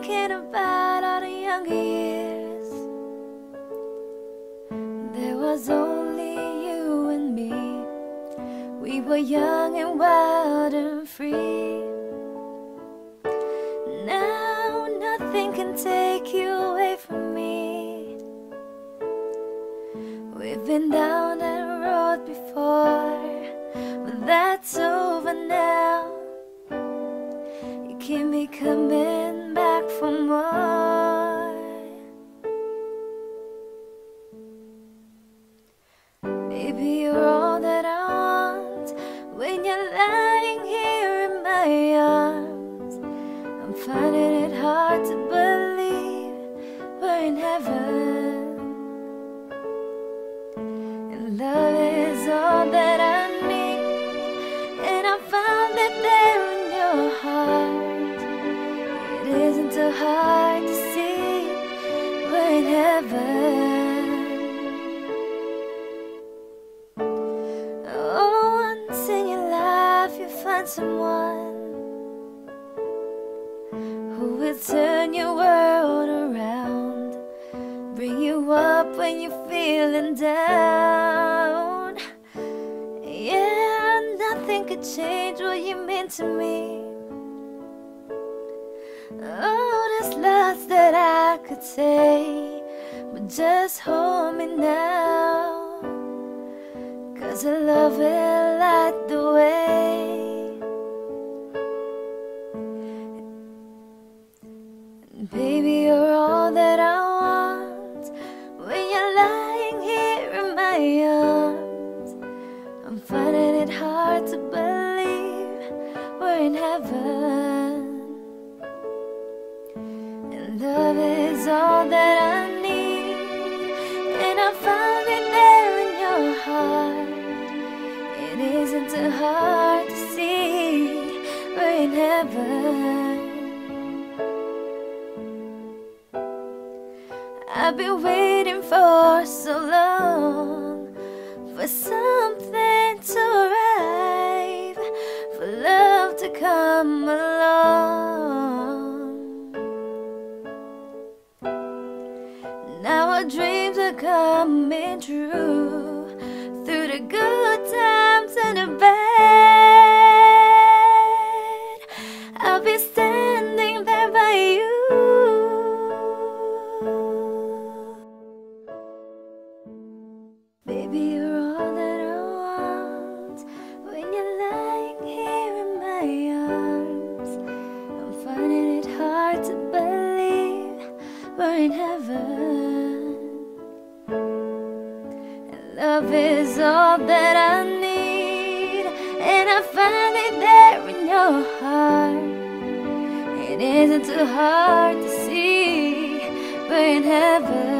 thinking about all the younger years. There was only you and me. We were young and wild and free. Now nothing can take you away from me. We've been down that road before, but that's over now. You keep me coming for more. Baby, you're all that I want when you're lying here in my arms. I'm finding it hard to believe we're in heaven. Too hard to see we're in heaven. Oh, once in your life you find someone who will turn your world around, bring you up when you're feeling down. Yeah, nothing could change what you mean to me. I could say, but just hold me now. Cause I love it like the way Baby, you're all that I want When you're lying here in my arms I'm finding it hard to believe We're in heaven all that I need And I found it there in your heart it isn't too hard to see we're in heaven. I've been waiting for so long for something to arrive, for love to come along. Now our dreams are coming true through the good times and the bad. I'll be standing there by you. Baby, you're all that I want when you're lying here in my arms. I'm finding it hard to believe we're in heaven. Love is all that I need, and I find it there in your heart. It isn't too hard to see we're in heaven.